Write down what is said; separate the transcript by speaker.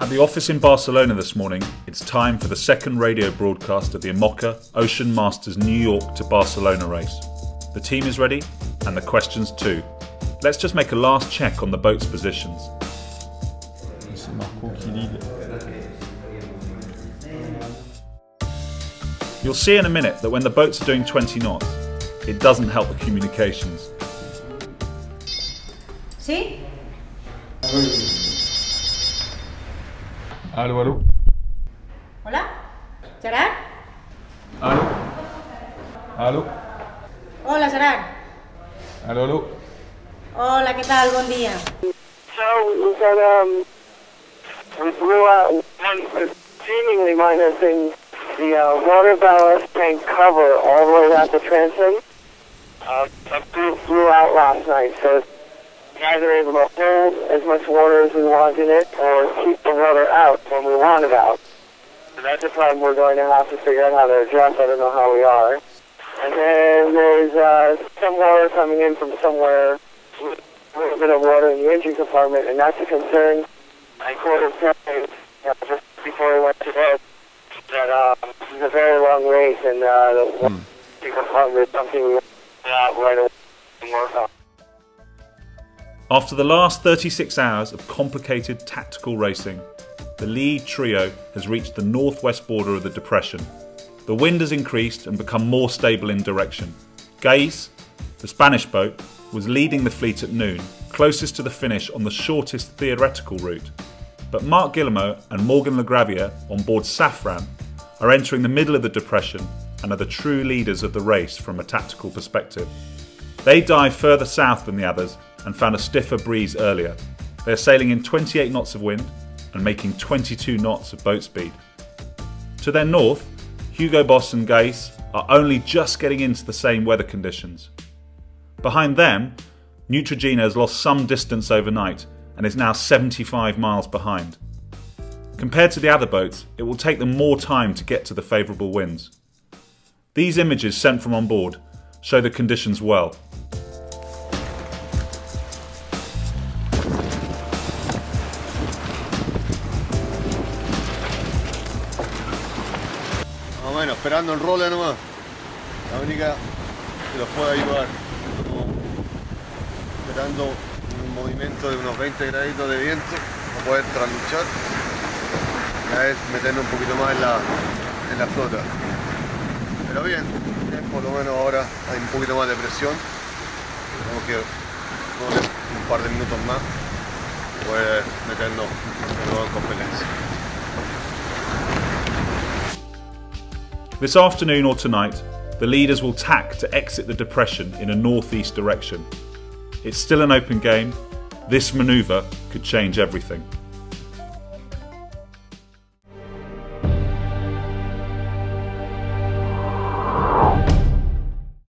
Speaker 1: At the office in Barcelona this morning, it's time for the second radio broadcast of the IMOCA Ocean Masters New York to Barcelona race. The team is ready, and the questions too. Let's just make a last check on the boat's positions.
Speaker 2: C'est Marco qui lead.
Speaker 1: You'll see in a minute that when the boats are doing 20 knots, it doesn't help the communications.
Speaker 3: ¿Sí?
Speaker 2: Allô, allô
Speaker 3: ¿Hola? ¿Gerard?
Speaker 2: Allô Allô
Speaker 3: Hola, Gerard.
Speaker 2: Allô, allô
Speaker 3: Hola, ¿qué tal? Buen día.
Speaker 4: So we got um we blew out one seemingly minor thing the uh, water ballast tank cover all the way out the transom. Uh, blew, blew out last night, so neither able to hold as much water as we want in it or keep the water out when we want it out. So that's a problem we're going to have to figure out how to address. I don't know how we are. And then there's uh, some water coming in from somewhere a little bit of water in the engine compartment, and that's a concern. I quoted saying, you know, just before we went to bed, that uh, this is a very long race, and uh, the engine compartment is something we want to out right away and work on.
Speaker 1: After the last 36 hours of complicated tactical racing, the lead trio has reached the northwest border of the depression. The wind has increased and become more stable in direction. Gaes, the Spanish boat, was leading the fleet at noon, closest to the finish on the shortest theoretical route. But Marc Guillemot and Morgan Lagravière on board Safran are entering the middle of the depression and are the true leaders of the race from a tactical perspective. They dive further south than the others and found a stiffer breeze earlier. They're sailing in 28 knots of wind and making 22 knots of boat speed. To their north, Hugo Boss and Gaes are only just getting into the same weather conditions. Behind them, Neutrogena has lost some distance overnight and is now 75 miles behind. Compared to the other boats, it will take them more time to get to the favourable winds. These images sent from on board show the conditions well.
Speaker 5: Más o menos, esperando el role nomás. La única que los puede ayudar. Esperando un movimiento de unos 20 graditos de viento para poder trasluchar. Ya es meternos un poquito más en la, en la flota. Pero bien, por lo menos ahora hay un poquito más de presión. Tenemos que un par de minutos más poder meternos de nuevo en competencia.
Speaker 1: This afternoon or tonight, the leaders will tack to exit the depression in a northeast direction. It's still an open game. This manoeuvre could change everything.